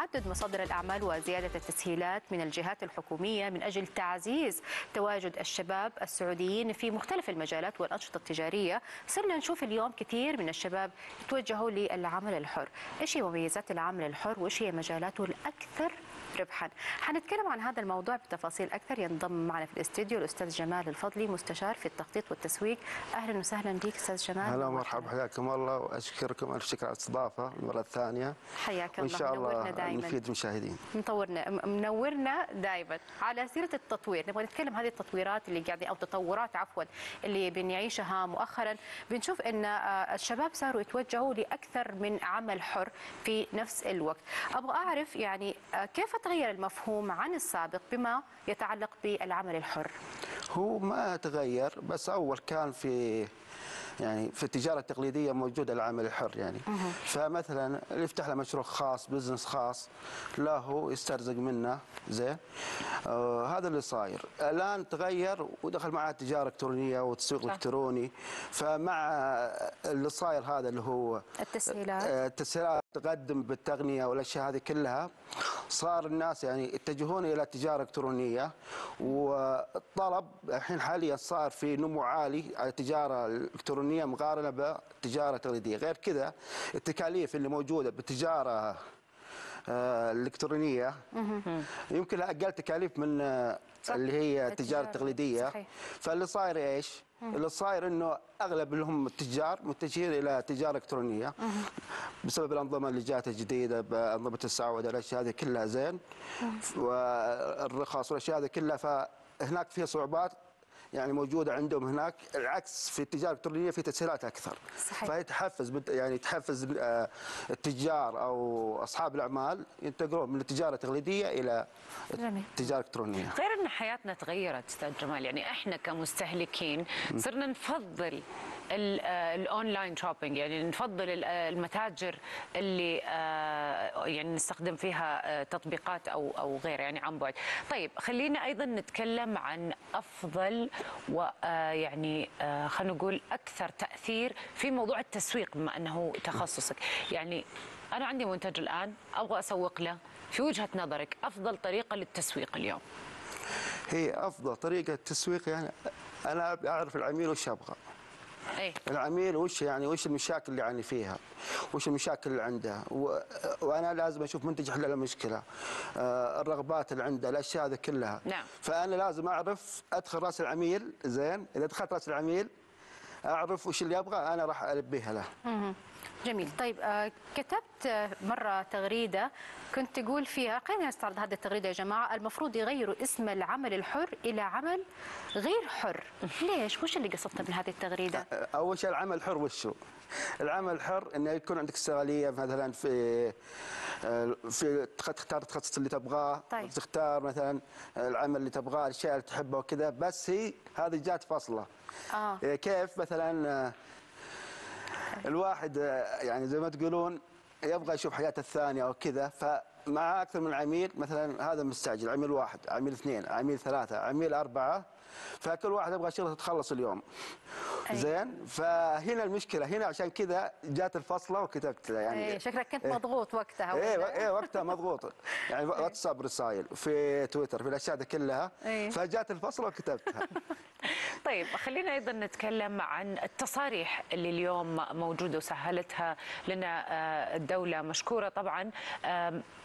تعدد مصادر الأعمال وزيادة التسهيلات من الجهات الحكومية من أجل تعزيز تواجد الشباب السعوديين في مختلف المجالات والأنشطة التجارية. صرنا نشوف اليوم كثير من الشباب يتوجهوا للعمل الحر. إيش هي مميزات العمل الحر وإيش هي مجالاته الأكثر ربحا حنتكلم عن هذا الموضوع بتفاصيل أكثر ينضم معنا في الاستديو الأستاذ جمال الفضلي مستشار في التخطيط والتسويق. أهلا وسهلا بك أستاذ جمال. هلا ومرحبا. حياكم الله وأشكركم ألف شكر على الاستضافة المره الثانية حياك الله. شاء منورنا الله دائما نفيد المشاهدين. مطورنا منورنا دائما على سيرة التطوير نبغى نتكلم هذه التطويرات اللي قاعدين أو تطورات عفوا اللي بنعيشها مؤخرا. بنشوف إن آه، الشباب صاروا يتوجهوا لأكثر من عمل حر في نفس الوقت. أبغى أعرف يعني آه، كيف تغير المفهوم عن السابق بما يتعلق بالعمل الحر. هو ما تغير بس أول كان في يعني في التجارة التقليدية موجود العمل الحر يعني. فمثلا اللي يفتح له مشروع خاص بزنس خاص له يسترزق منه زين. آه هذا اللي صاير. الآن تغير ودخل معاه التجاره الالكترونيه والتسويق. الالكتروني فمع اللي صاير هذا اللي هو التسهيلات. آه، التسهيلات. تقدم بالتقنية والأشياء هذه كلها صار الناس يعني يتجهون إلى التجاره الالكترونيه والطلب الحين حاليا صار في نمو عالي على التجارة الإلكترونية مقارنة بالتجاره التقليديه، غير كذا التكاليف اللي موجودة بالتجارة آه، الإلكترونية يمكن أقل تكاليف من آه،. اللي هي التجارة. التجاره التقليديه. فاللي صاير إيش؟ اللي صاير إنه أغلب اللي هم التجار متجهين إلى تجارة إلكترونية بسبب الأنظمة اللي جات الجديده بأنظمة السعودة الأشياء هذه كلها زين. والرخص والأشياء هذه كلها فهناك فيها صعوبات يعني موجودة عندهم هناك العكس في التجارة الالكترونيه في تسهيلات أكثر صحيح. فهي تحفز يعني تحفز آه، التجار أو أصحاب الأعمال ينتقلون من التجارة التقليدية إلى جميل. التجارة الالكترونيه غير إن حياتنا تغيرت أستاذ جمال يعني إحنا كمستهلكين صرنا نفضل ال online shopping يعني نفضل آه، المتاجر اللي آه، يعني نستخدم فيها آه، تطبيقات أو أو غير يعني عن بعد. طيب خلينا أيضا نتكلم عن أفضل ويعني خلينا نقول أكثر تأثير في موضوع التسويق بما أنه تخصصك. يعني أنا عندي منتج الآن أبغى أسوق له. في وجهة نظرك أفضل طريقة للتسويق اليوم؟ هي أفضل طريقة تسويق يعني أنا أعرف العميل وش يبغى إيه. العميل وش يعني وش المشاكل اللي يعاني فيها؟ وش المشاكل اللي عنده؟ و... وأنا لازم أشوف منتج يحل له المشكلة. آه الرغبات اللي عنده الأشياء هذه كلها. نعم. فأنا لازم أعرف أدخل رأس العميل زين؟ إذا دخلت رأس العميل أعرف وش اللي يبغى أنا راح ألبيها له. جميل طيب آه، كتبت مرة تغريدة كنت تقول فيها خلينا نستعرض هذه التغريدة يا جماعة المفروض يغيروا اسم العمل الحر إلى عمل غير حر ليش؟ وش اللي قصدته من هذه التغريدة؟ أول شيء العمل الحر وشو؟ العمل الحر إنه يكون عندك استغلاليه مثلا في في تختار التخصص اللي تبغاه طيب. تختار مثلا العمل اللي تبغاه الأشياء اللي تحبها وكذا بس هي هذه جات فاصله آه. كيف مثلا الواحد يعني زي ما تقولون يبغى يشوف حياته الثانية أو كذا فمع أكثر من عميل مثلا هذا مستعجل عميل واحد عميل اثنين عميل ثلاثة عميل أربعة فكل واحد يبغى شغلة تخلص اليوم أي. زين فهنا المشكلة هنا عشان كذا جات الفصلة وكتبت له يعني إيه، شكلك كنت إيه. مضغوط وقتها ولا؟ إيه وقتها مضغوط يعني واتساب رسائل في تويتر في الأشياء دي كلها إيه. فجات الفصلة وكتبتها طيب خلينا أيضا نتكلم عن التصاريح اللي اليوم موجودة وسهلتها لنا آه، الدولة مشكورة طبعا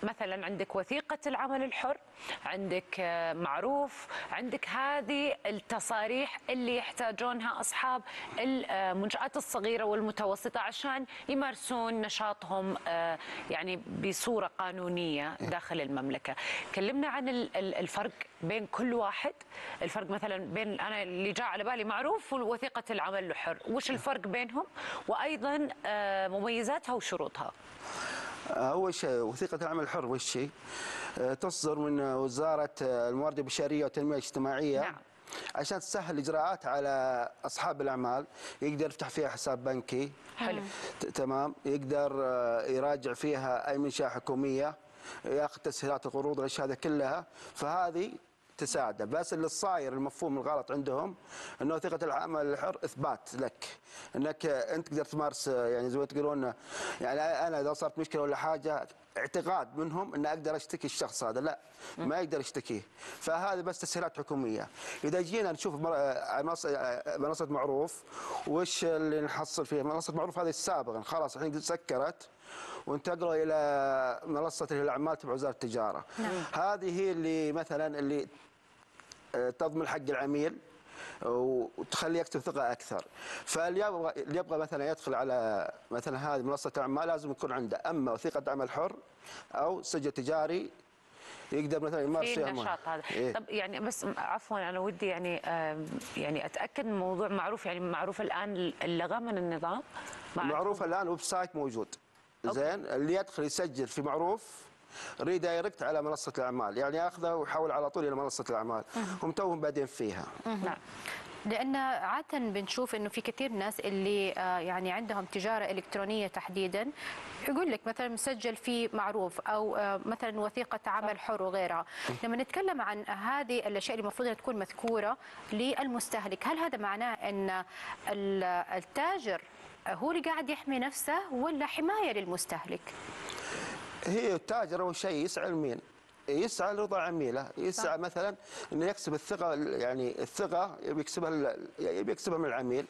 مثلا عندك وثيقة العمل الحر عندك آه، معروف عندك هذه التصاريح اللي يحتاجونها أصحاب المنشات الصغيرة والمتوسطة عشان يمارسون نشاطهم آه، يعني بصورة قانونية داخل المملكة. كلمنا عن ال- ال- الفرق بين كل واحد. الفرق مثلا بين أنا اللي جاء على بالي معروف ووثيقة العمل الحر. وش الفرق بينهم؟ وأيضا آه، مميزاتها وشروطها. أول شيء وثيقة العمل الحر وش هي؟ آه، تصدر من وزارة الموارد البشرية والتنمية الاجتماعية نعم. عشان تسهل الإجراءات على أصحاب الأعمال يقدر يفتح فيها حساب بنكي حلو. تمام يقدر آه، يراجع فيها أي منشأة حكومية ياخذ تسهيلات القروض الأشياء هذه كلها فهذه تساعده. بس اللي صاير المفهوم الغلط عندهم إنه وثيقه العمل الحر إثبات لك. إنك أنت تقدر تمارس يعني زي ما تقولون يعني أنا إذا صارت مشكلة ولا حاجة اعتقاد منهم ان أقدر أشتكي الشخص هذا. لا ما يقدر يشتكيه. فهذه بس تسهيلات حكومية. إذا جينا نشوف منصة معروف وش اللي نحصل فيها؟ منصة معروف هذه سابقا خلاص الحين سكرت. وانتقلوا إلى منصة الأعمال تبع وزارة التجارة. هذه هي اللي مثلا اللي آه، تضمن حق العميل وتخليه يكسب ثقة أكثر. فاللي يبغى اللي يبغى مثلا يدخل على مثلا هذه منصة اعمال لازم يكون عنده أما وثيقة عمل حر أو سجل تجاري يقدر مثلا يمارس في النشاط هذا. إيه؟ طب يعني بس عفوا أنا ودي يعني يعني أتأكد من الموضوع معروف يعني معروف الآن اللغة من النظام؟ مع- معروف الآن website موجود. زين اللي يدخل يسجل في معروف redirect على منصة الأعمال. يعني ياخذه ويحول على طول إلى منصة الأعمال. هم توهم بادين فيها. نعم. لأن عادة بنشوف إنه في كثير ناس اللي آه، يعني عندهم تجارة إلكترونية تحديدا يقول لك مثلا مسجل في معروف أو آه، مثلا وثيقة عمل حر وغيرها. لما نتكلم عن هذه الأشياء اللي المفروض تكون مذكورة للمستهلك هل هذا معناه إن ال- التاجر هو اللي قاعد يحمي نفسه ولا حماية للمستهلك؟ هي التاجر اول شيء يسعى لمين؟ يسعى لرضا عميله، يسعى مثلا إنه يكسب الثقة يعني الثقة يكسبها يكسبها من العميل.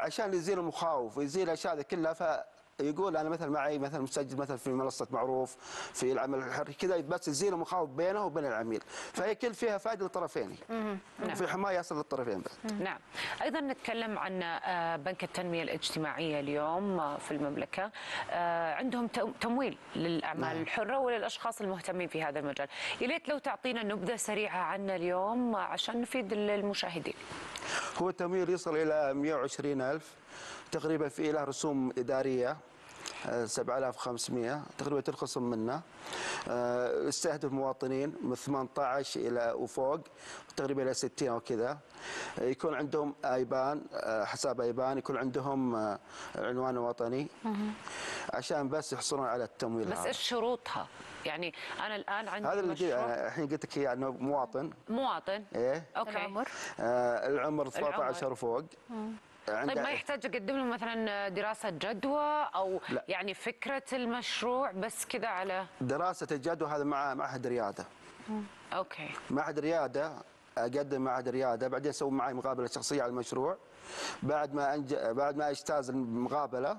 عشان يزيل المخاوف ويزيل الأشياء كلها ف يقول أنا مثلا معي مثلا مسجل مثلا في منصة معروف في العمل الحر كذا بس يزيل المخاوف بينه وبين العميل. فهي كل فيها فائدة للطرفين. وفي حماية أصلا للطرفين بس. نعم. أيضا نتكلم عن آه، بنك التنمية الاجتماعية اليوم آه، في المملكة. آه، عندهم تم- تمويل للأعمال نعم. الحرة وللأشخاص المهتمين في هذا المجال. يا ريت لو تعطينا نبذة سريعة عنه اليوم عشان نفيد المشاهدين. هو التمويل يصل إلى 120 ألف. تقريبا في له رسوم إدارية آه، 7500 تقريبا تنخصم منه آه، يستهدف المواطنين من 18 إلى وفوق تقريبا إلى 60 أو كذا. آه، يكون عندهم آيبان آه، حساب آيبان يكون عندهم آه، عنوان وطني. عشان بس يحصلون على التمويل بس هذا. إيش شروطها؟ يعني أنا الآن عندي هذا اللي الحين قلت لك إنه مواطن. مواطن. إيه. أوكي. العمر. آه، العمر 17 وفوق طيب ما يحتاج أقدم له مثلا دراسة جدوى أو لا. يعني فكرة المشروع بس كذا على دراسة الجدوى هذا مع معهد رياده. okay. معهد رياده أقدم معهد رياده بعدين أسوي معي مقابلة شخصية على المشروع. بعد ما أنج... بعد ما أجتاز المقابلة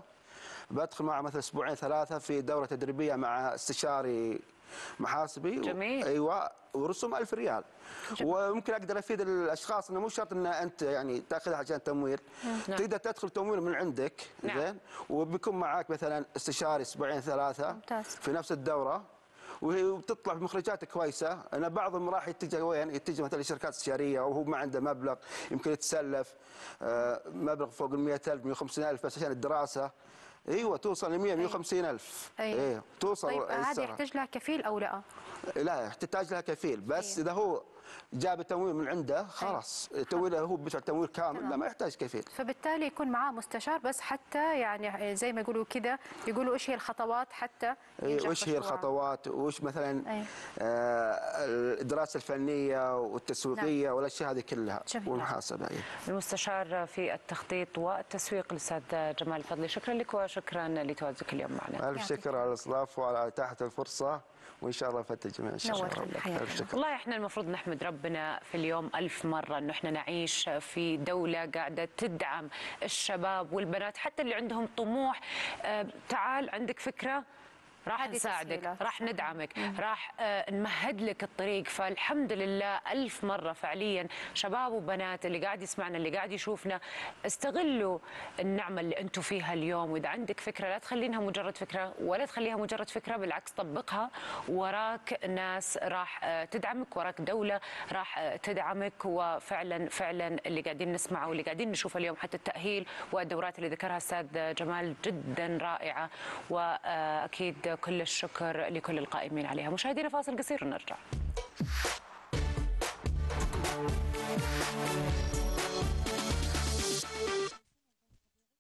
بدخل معه مثلا أسبوعين ثلاثة في دورة تدريبية مع استشاري محاسبي جميل. أيوه ورسوم 1000 ريال وممكن أقدر أفيد الأشخاص إنه مو شرط إن أنت يعني تأخذها عشان تمويل نعم. تقدر تدخل تمويل من عندك نعم. زين وبيكون معك مثلا استشاري أسبوعين ثلاثة ممتاز. في نفس الدورة وهي- وبتطلع بمخرجات كويسة أنا بعضهم راح يتجه وين؟ يتجه مثلا لشركات استشارية وهو ما عنده مبلغ يمكن يتسلف آه، مبلغ فوق ال 100000 150000 بس عشان الدراسة أيوه توصل ل 100 150000 أيوة. إيه توصل طيب السنة. يحتاج لها كفيل أو لا لا تحتاج لها كفيل بس اذا هو جاب التمويل من عنده خلاص التمويل هو بيدفع تمويل كامل لا ما يحتاج كفيل فبالتالي يكون معاه مستشار بس حتى يعني زي ما يقولوا كذا يقولوا إيش هي الخطوات حتى إيه، وش هي. الخطوات؟ وش مثلا أي. آه، الدراسة الفنية والتسويقية والأشياء هذه كلها جميل. والمحاسبة إيه. المستشار في التخطيط والتسويق الأستاذ جمال فضلي شكرا لك وشكرا لتواجدك اليوم معنا. ألف شكر على الاستضافه وعلى إتاحة الفرصة وإن شاء الله نفدت الجميع ان شاء الله. إحنا المفروض نحمد ربنا في اليوم ألف مرة إنه إحنا نعيش في دولة قاعدة تدعم الشباب والبنات حتى اللي عندهم طموح. آه، تعال عندك فكرة؟ راح نساعدك تسهيلات. راح ندعمك راح آه، نمهد لك الطريق. فالحمد لله ألف مرة فعليا شباب وبنات اللي قاعد يسمعنا اللي قاعد يشوفنا استغلوا النعمة اللي أنتم فيها اليوم. وإذا عندك فكرة لا تخلينها مجرد فكرة ولا تخليها مجرد فكرة بالعكس طبقها. وراك ناس راح آه، تدعمك وراك دولة راح آه، تدعمك. وفعلا فعلا اللي قاعدين نسمعه واللي قاعدين نشوفه اليوم حتى التأهيل والدورات اللي ذكرها أستاذ جمال جدا رائعة. وأكيد كل الشكر لكل القائمين عليها. مشاهدينا فاصل قصير ونرجع.